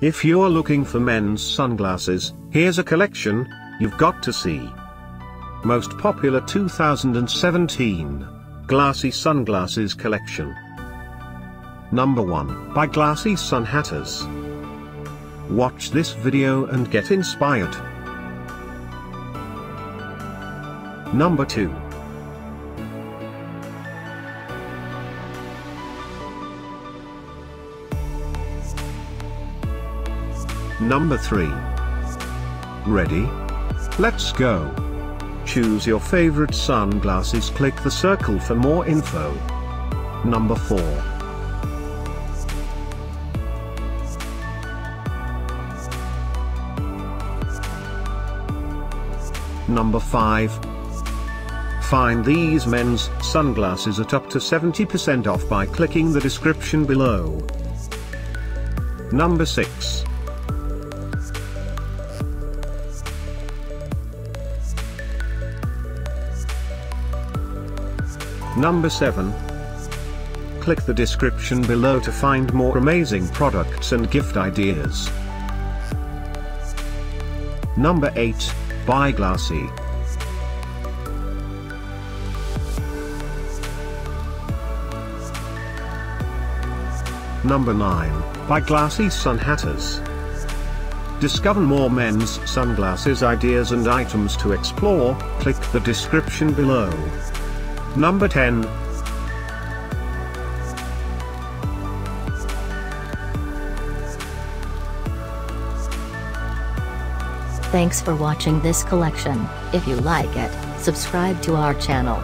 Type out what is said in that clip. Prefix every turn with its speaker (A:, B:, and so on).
A: If you're looking for men's sunglasses, here's a collection you've got to see. Most popular 2017 Glassy Sunglasses Collection. Number 1 by Glassy Sunhaters. Watch this video and get inspired. Number 2 Number 3. Ready? Let's go. Choose your favorite sunglasses click the circle for more info. Number 4. Number 5. Find these men's sunglasses at up to 70% off by clicking the description below. Number 6. Number 7. Click the description below to find more amazing products and gift ideas. Number 8, by Glassy. Number 9, by Glassy Sunhaters. Discover more men's sunglasses ideas and items to explore, click the description below. Number 10.
B: Thanks for watching this collection. If you like it, subscribe to our channel.